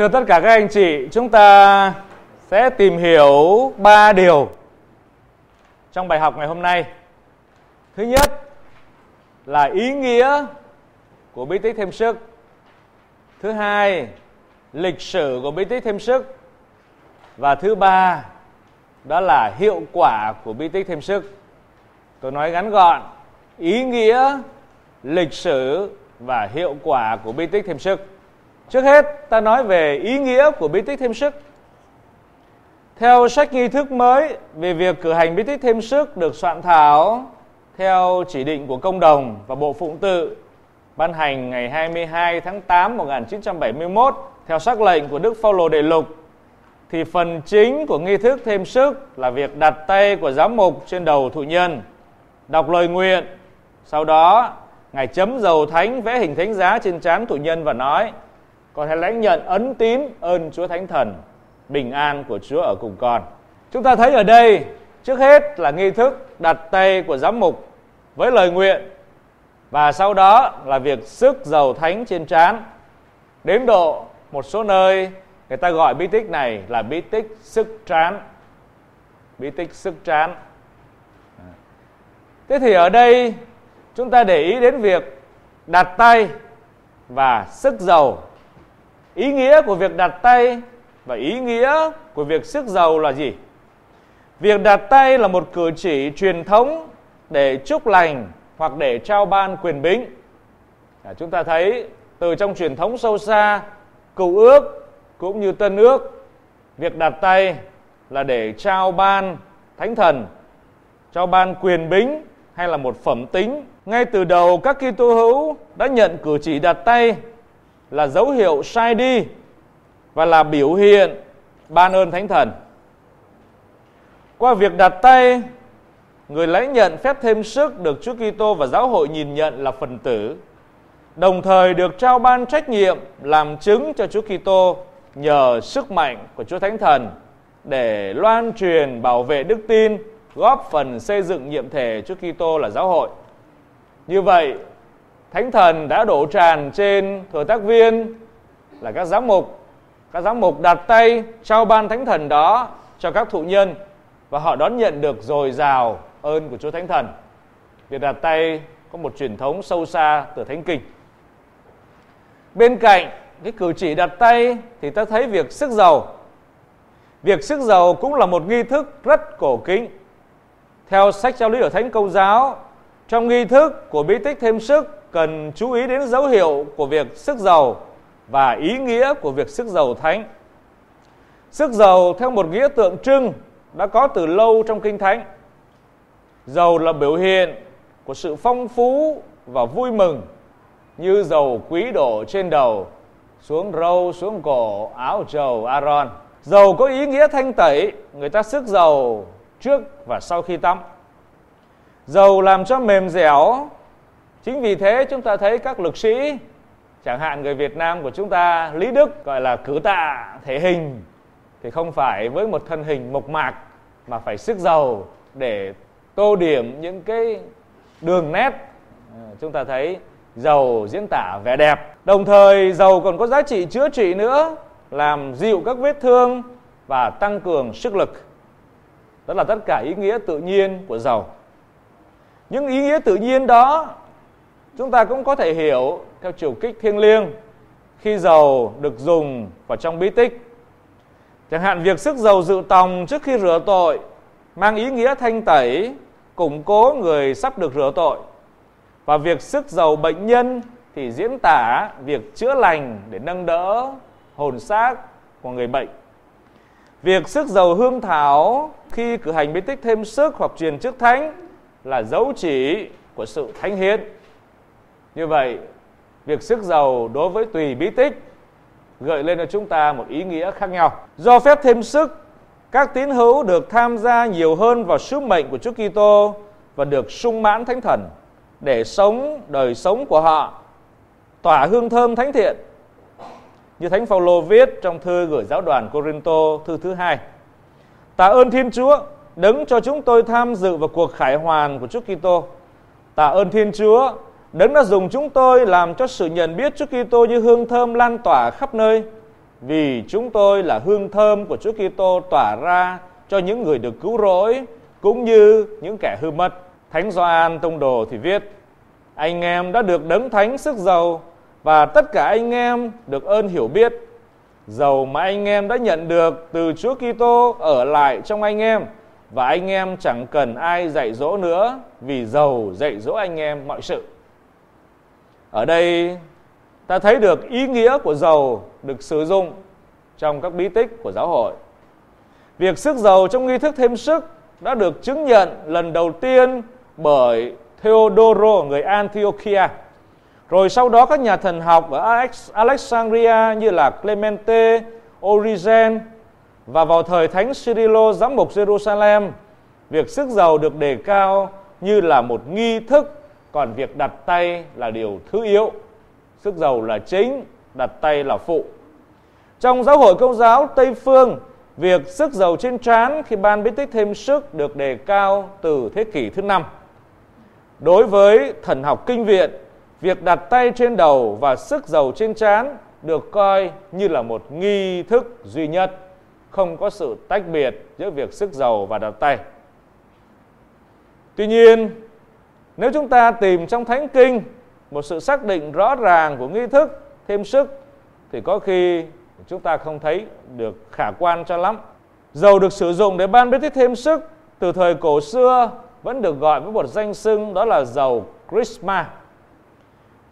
Thưa tất cả các anh chị, chúng ta sẽ tìm hiểu ba điều trong bài học ngày hôm nay. Thứ nhất là ý nghĩa của bí tích thêm sức. Thứ hai, lịch sử của bí tích thêm sức. Và thứ ba, đó là hiệu quả của bí tích thêm sức. Tôi nói ngắn gọn, ý nghĩa, lịch sử và hiệu quả của bí tích thêm sức. Trước hết, ta nói về ý nghĩa của bí tích thêm sức. Theo sách nghi thức mới về việc cử hành bí tích thêm sức được soạn thảo theo chỉ định của công đồng và bộ phụng tự ban hành ngày 22 tháng 8 1971 theo sắc lệnh của Đức Phaolô Đệ Lục thì phần chính của nghi thức thêm sức là việc đặt tay của giám mục trên đầu thụ nhân, đọc lời nguyện, sau đó ngài chấm dầu thánh vẽ hình thánh giá trên trán thụ nhân và nói: "Con hãy lãnh nhận ấn tín ơn Chúa Thánh Thần, bình an của Chúa ở cùng con." Chúng ta thấy ở đây trước hết là nghi thức đặt tay của giám mục với lời nguyện và sau đó là việc sức dầu thánh trên trán. Đến độ một số nơi người ta gọi bí tích này là bí tích sức trán. Bí tích sức trán. Thế thì ở đây chúng ta để ý đến việc đặt tay và sức dầu ý nghĩa của việc đặt tay và ý nghĩa của việc sức giàu là gì? Việc đặt tay là một cử chỉ truyền thống để chúc lành hoặc để trao ban quyền bính. À, chúng ta thấy từ trong truyền thống sâu xa cựu ước cũng như tân ước việc đặt tay là để trao ban thánh thần trao ban quyền bính hay là một phẩm tính. Ngay từ đầu các Kitô hữu đã nhận cử chỉ đặt tay là dấu hiệu sai đi và là biểu hiện ban ơn thánh thần qua việc đặt tay người lãnh nhận phép thêm sức được Chúa Kitô và giáo hội nhìn nhận là phần tử, đồng thời được trao ban trách nhiệm làm chứng cho Chúa Kitô nhờ sức mạnh của Chúa Thánh Thần để loan truyền bảo vệ đức tin, góp phần xây dựng nhiệm thể Chúa Kitô là giáo hội. Như vậy, Thánh Thần đã đổ tràn trên thừa tác viên là các giám mục. Các giám mục đặt tay trao ban Thánh Thần đó cho các thụ nhân và họ đón nhận được dồi dào ơn của Chúa Thánh Thần. Việc đặt tay có một truyền thống sâu xa từ Thánh Kinh. Bên cạnh cái cử chỉ đặt tay thì ta thấy việc sức dầu. Việc sức dầu cũng là một nghi thức rất cổ kính. Theo sách giáo lý ở Thánh Công giáo, trong nghi thức của bí tích thêm sức cần chú ý đến dấu hiệu của việc sức dầu và ý nghĩa của việc sức dầu thánh. Sức dầu theo một nghĩa tượng trưng đã có từ lâu trong Kinh Thánh. Dầu là biểu hiện của sự phong phú và vui mừng như dầu quý đổ trên đầu xuống râu xuống cổ áo trầu Aaron. Dầu có ý nghĩa thanh tẩy, người ta sức dầu trước và sau khi tắm. Dầu làm cho mềm dẻo. Chính vì thế chúng ta thấy các lực sĩ, chẳng hạn người Việt Nam của chúng ta Lý Đức gọi là cử tạ thể hình thì không phải với một thân hình mộc mạc mà phải sức dầu để tô điểm những cái đường nét à, chúng ta thấy dầu diễn tả vẻ đẹp. Đồng thời dầu còn có giá trị chữa trị nữa làm dịu các vết thương và tăng cường sức lực. Đó là tất cả ý nghĩa tự nhiên của dầu những ý nghĩa tự nhiên đó chúng ta cũng có thể hiểu theo chiều kích thiêng liêng khi dầu được dùng vào trong bí tích. Chẳng hạn việc sức dầu dự tòng trước khi rửa tội mang ý nghĩa thanh tẩy, củng cố người sắp được rửa tội. Và việc sức dầu bệnh nhân thì diễn tả việc chữa lành để nâng đỡ hồn xác của người bệnh. Việc sức dầu hương thảo khi cử hành bí tích thêm sức hoặc truyền chức thánh là dấu chỉ của sự thánh hiến như vậy, việc sức giàu đối với tùy bí tích gợi lên cho chúng ta một ý nghĩa khác nhau. Do phép thêm sức, các tín hữu được tham gia nhiều hơn vào sứ mệnh của Chúa Kitô và được sung mãn thánh thần để sống đời sống của họ, tỏa hương thơm thánh thiện. Như thánh Phaolô viết trong thư gửi giáo đoàn Corinto thư thứ hai, tạ ơn Thiên Chúa đấng cho chúng tôi tham dự vào cuộc khải hoàn của Chúa Kitô. Tạ ơn Thiên Chúa đấng đã dùng chúng tôi làm cho sự nhận biết Chúa Kitô như hương thơm lan tỏa khắp nơi vì chúng tôi là hương thơm của Chúa Kitô tỏa ra cho những người được cứu rỗi, cũng như những kẻ hư mất. Thánh Gioan tông đồ thì viết: Anh em đã được đấng thánh sức giàu, và tất cả anh em được ơn hiểu biết. Dầu mà anh em đã nhận được từ Chúa Kitô ở lại trong anh em, và anh em chẳng cần ai dạy dỗ nữa vì giàu dạy dỗ anh em mọi sự. Ở đây ta thấy được ý nghĩa của dầu được sử dụng trong các bí tích của giáo hội. Việc sức dầu trong nghi thức thêm sức đã được chứng nhận lần đầu tiên bởi Theodoro người Antiochia. Rồi sau đó các nhà thần học ở Alexandria như là Clemente, Origen và vào thời Thánh Cyrilo giám mục Jerusalem, việc sức dầu được đề cao như là một nghi thức, còn việc đặt tay là điều thứ yếu. Sức dầu là chính, đặt tay là phụ. Trong giáo hội công giáo Tây Phương, việc sức dầu trên trán khi ban bí tích thêm sức được đề cao từ thế kỷ thứ năm. Đối với thần học kinh viện, việc đặt tay trên đầu và sức dầu trên trán được coi như là một nghi thức duy nhất, không có sự tách biệt giữa việc sức dầu và đặt tay. Tuy nhiên, nếu chúng ta tìm trong Thánh Kinh một sự xác định rõ ràng của nghi thức, thêm sức, thì có khi chúng ta không thấy được khả quan cho lắm. Dầu được sử dụng để ban bí tích thêm sức, từ thời cổ xưa vẫn được gọi với một danh xưng đó là dầu Christmas.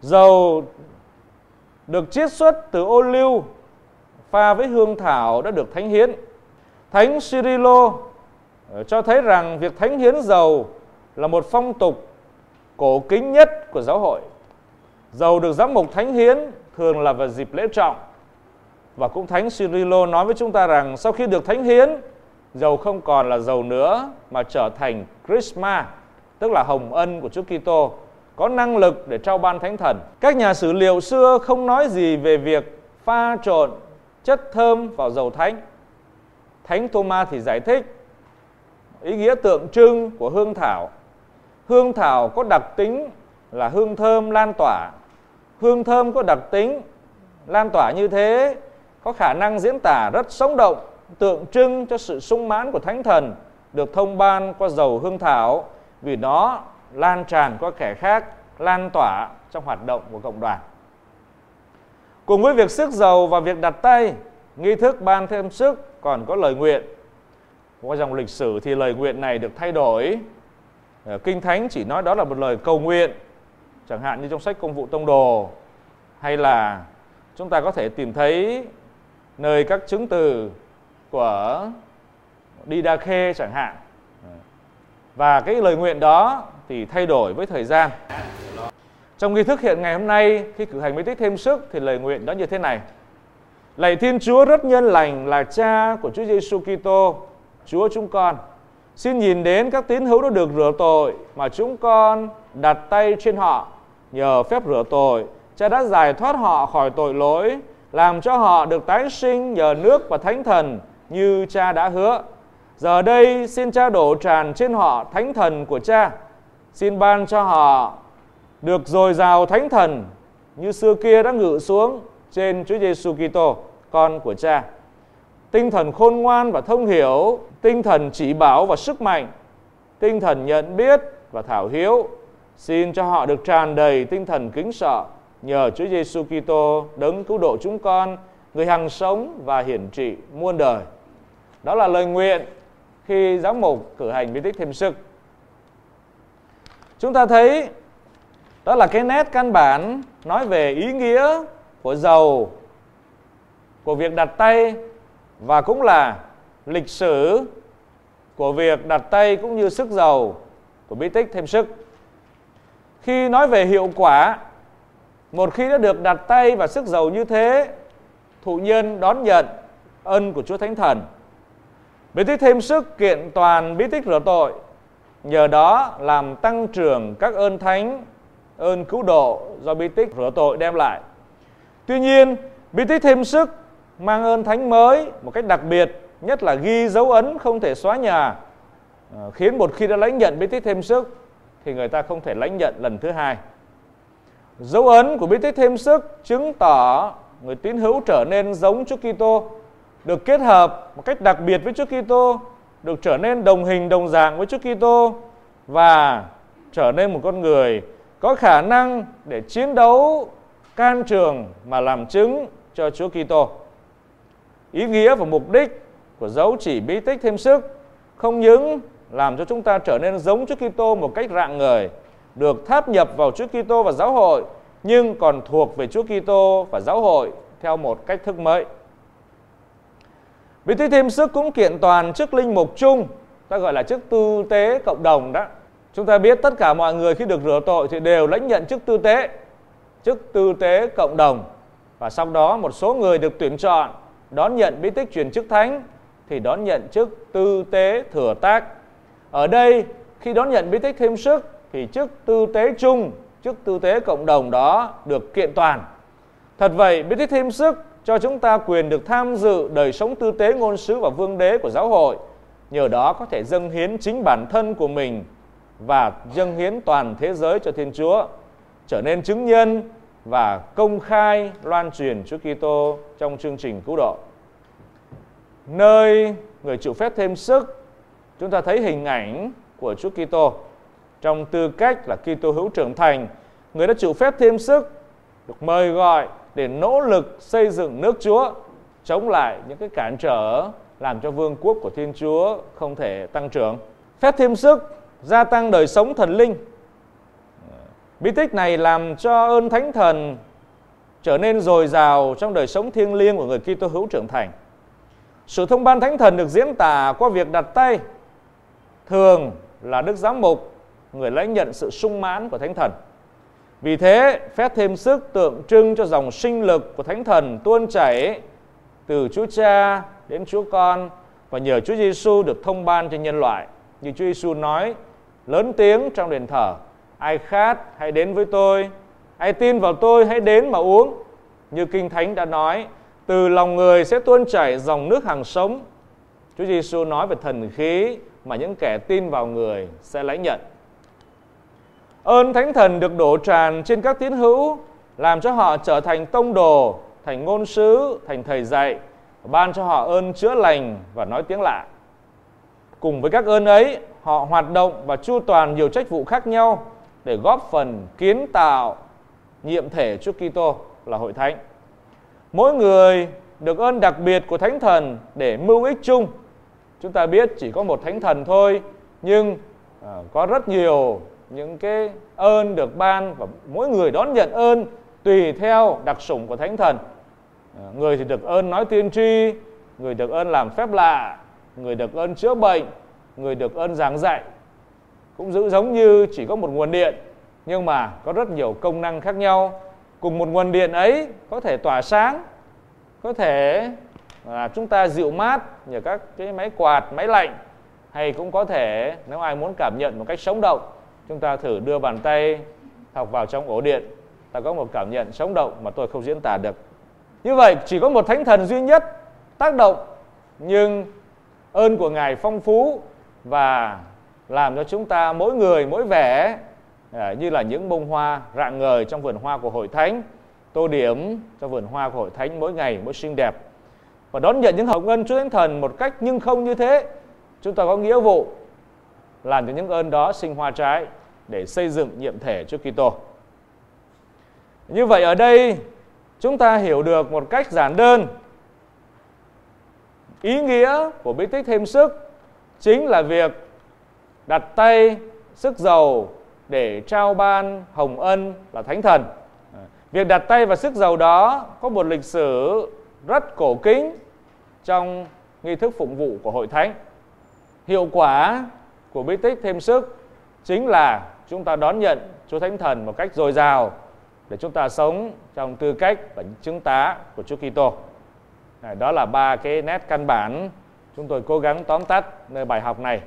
Dầu được chiết xuất từ ô liu, pha với hương thảo đã được thánh hiến. Thánh Cyrilo ờ, cho thấy rằng việc thánh hiến dầu là một phong tục cổ kính nhất của giáo hội. Dầu được giám mục thánh hiến thường là vào dịp lễ trọng. Và cũng Thánh Cyrilo nói với chúng ta rằng sau khi được thánh hiến, dầu không còn là dầu nữa mà trở thành chrisma tức là hồng ân của Chúa Kitô, có năng lực để trao ban thánh thần. Các nhà sử liệu xưa không nói gì về việc pha trộn chất thơm vào dầu thánh. Thánh Thomas thì giải thích ý nghĩa tượng trưng của hương thảo. Hương thảo có đặc tính là hương thơm lan tỏa. Hương thơm có đặc tính lan tỏa như thế có khả năng diễn tả rất sống động, tượng trưng cho sự sung mãn của Thánh Thần được thông ban qua dầu hương thảo vì nó lan tràn qua kẻ khác, lan tỏa trong hoạt động của cộng đoàn. Cùng với việc sức dầu và việc đặt tay, nghi thức ban thêm sức còn có lời nguyện. Qua dòng lịch sử thì lời nguyện này được thay đổi. Ờ, Kinh Thánh chỉ nói đó là một lời cầu nguyện, chẳng hạn như trong sách công vụ tông đồ, hay là chúng ta có thể tìm thấy nơi các chứng từ của đi đa khê chẳng hạn. Ờ, và cái lời nguyện đó thì thay đổi với thời gian. Trong nghi thức hiện ngày hôm nay khi cử hành bí tích thêm sức thì lời nguyện đó như thế này. Lạy thiên chúa rất nhân lành là cha của chúa giêsu kitô chúa chúng con xin nhìn đến các tín hữu đã được rửa tội mà chúng con đặt tay trên họ nhờ phép rửa tội cha đã giải thoát họ khỏi tội lỗi làm cho họ được tái sinh nhờ nước và thánh thần như cha đã hứa. Giờ đây xin cha đổ tràn trên họ thánh thần của cha. Xin ban cho họ được dồi dào thánh thần như xưa kia đã ngự xuống trên Chúa Giêsu Kitô, con của cha. Tinh thần khôn ngoan và thông hiểu, tinh thần chỉ bảo và sức mạnh, tinh thần nhận biết và thảo hiếu. Xin cho họ được tràn đầy tinh thần kính sợ nhờ Chúa Giêsu Kitô đấng cứu độ chúng con, người hằng sống và hiển trị muôn đời. Đó là lời nguyện khi giám mục cử hành bí tích thêm sức. Chúng ta thấy đó là cái nét căn bản nói về ý nghĩa của dầu, của việc đặt tay và cũng là lịch sử của việc đặt tay cũng như sức giàu của bí tích thêm sức. Khi nói về hiệu quả một khi đã được đặt tay và sức giàu như thế, thụ nhân đón nhận ân của Chúa Thánh Thần. Bí tích thêm sức kiện toàn bí tích rửa tội, nhờ đó làm tăng trưởng các ơn thánh, ơn cứu độ do bí tích rửa tội đem lại. Tuy nhiên, bí tích thêm sức mang ơn thánh mới một cách đặc biệt, nhất là ghi dấu ấn không thể xóa nhà, ờ, khiến một khi đã lãnh nhận bí tích thêm sức thì người ta không thể lãnh nhận lần thứ hai. Dấu ấn của bí tích thêm sức chứng tỏ người tín hữu trở nên giống Chúa Kitô, được kết hợp một cách đặc biệt với Chúa Kitô, được trở nên đồng hình đồng dạng với Chúa Kitô và trở nên một con người có khả năng để chiến đấu can trường mà làm chứng cho Chúa Kitô. Ý nghĩa và mục đích của dấu chỉ bí tích thêm sức không những làm cho chúng ta trở nên giống Chúa Kitô một cách rạng ngời, được tháp nhập vào Chúa Kitô và giáo hội, nhưng còn thuộc về Chúa Kitô và giáo hội theo một cách thức mới. Bí tích thêm sức cũng kiện toàn chức linh mục chung, ta gọi là chức tư tế cộng đồng đó. Chúng ta biết tất cả mọi người khi được rửa tội thì đều lãnh nhận chức tư tế, chức tư tế cộng đồng. Và sau đó một số người được tuyển chọn đón nhận bí tích truyền chức thánh thì đón nhận chức tư tế thừa tác. Ở đây khi đón nhận bí tích thêm sức thì chức tư tế chung, chức tư tế cộng đồng đó được kiện toàn. Thật vậy, bí tích thêm sức cho chúng ta quyền được tham dự đời sống tư tế ngôn sứ và vương đế của giáo hội. Nhờ đó có thể dâng hiến chính bản thân của mình và dâng hiến toàn thế giới cho Thiên Chúa, trở nên chứng nhân và công khai loan truyền Chúa Kitô trong chương trình cứu độ. Nơi người chịu phép thêm sức, chúng ta thấy hình ảnh của Chúa Kitô trong tư cách là Kitô hữu trưởng thành, người đã chịu phép thêm sức, được mời gọi để nỗ lực xây dựng nước Chúa, chống lại những cái cản trở làm cho vương quốc của Thiên Chúa không thể tăng trưởng. Phép thêm sức gia tăng đời sống thần linh. Bí tích này làm cho ơn Thánh Thần trở nên dồi dào trong đời sống thiêng liêng của người Kitô hữu trưởng thành. Sự thông ban Thánh Thần được diễn tả qua việc đặt tay, thường là Đức Giám Mục, người lãnh nhận sự sung mãn của Thánh Thần. Vì thế, phép thêm sức tượng trưng cho dòng sinh lực của Thánh Thần tuôn chảy từ Chúa Cha đến Chúa Con và nhờ Chúa Giêsu được thông ban cho nhân loại. Như Chúa Giêsu nói lớn tiếng trong đền thờ, ai khát hãy đến với tôi, ai tin vào tôi hãy đến mà uống. Như Kinh Thánh đã nói, từ lòng người sẽ tuôn chảy dòng nước hàng sống. Chúa Giêsu nói về thần khí mà những kẻ tin vào người sẽ lãnh nhận. Ơn Thánh Thần được đổ tràn trên các tín hữu, làm cho họ trở thành tông đồ, thành ngôn sứ, thành thầy dạy, ban cho họ ơn chữa lành và nói tiếng lạ. Cùng với các ơn ấy, họ hoạt động và chu toàn nhiều trách vụ khác nhau để góp phần kiến tạo nhiệm thể Chúa Kitô là hội thánh. Mỗi người được ơn đặc biệt của Thánh Thần để mưu ích chung. Chúng ta biết chỉ có một Thánh Thần thôi, nhưng à, có rất nhiều những cái ơn được ban và mỗi người đón nhận ơn tùy theo đặc sủng của Thánh Thần. À, người thì được ơn nói tiên tri, người được ơn làm phép lạ, người được ơn chữa bệnh, người được ơn giảng dạy. Cũng giữ giống như chỉ có một nguồn điện, nhưng mà có rất nhiều công năng khác nhau. Cùng một nguồn điện ấy có thể tỏa sáng, có thể là chúng ta dịu mát nhờ các cái máy quạt, máy lạnh hay cũng có thể nếu ai muốn cảm nhận một cách sống động chúng ta thử đưa bàn tay thọc vào trong ổ điện ta có một cảm nhận sống động mà tôi không diễn tả được như vậy chỉ có một thánh thần duy nhất tác động nhưng ơn của ngài phong phú và làm cho chúng ta mỗi người mỗi vẻ à, như là những bông hoa rạng ngời trong vườn hoa của hội thánh tô điểm cho vườn hoa của hội thánh mỗi ngày mỗi xinh đẹp và đón nhận những hồng ân Chúa Thánh Thần một cách nhưng không như thế chúng ta có nghĩa vụ làm cho những ơn đó sinh hoa trái để xây dựng nhiệm thể cho Kitô. Như vậy ở đây chúng ta hiểu được một cách giản đơn ý nghĩa của bí tích thêm sức chính là việc đặt tay, sức dầu để trao ban hồng ân là thánh thần. Việc đặt tay và sức dầu đó có một lịch sử rất cổ kính trong nghi thức phụng vụ của hội thánh. Hiệu quả của bí tích thêm sức chính là chúng ta đón nhận Chúa Thánh Thần một cách dồi dào để chúng ta sống trong tư cách và chứng tá của Chúa Kitô. Đó là ba cái nét căn bản chúng tôi cố gắng tóm tắt nơi bài học này.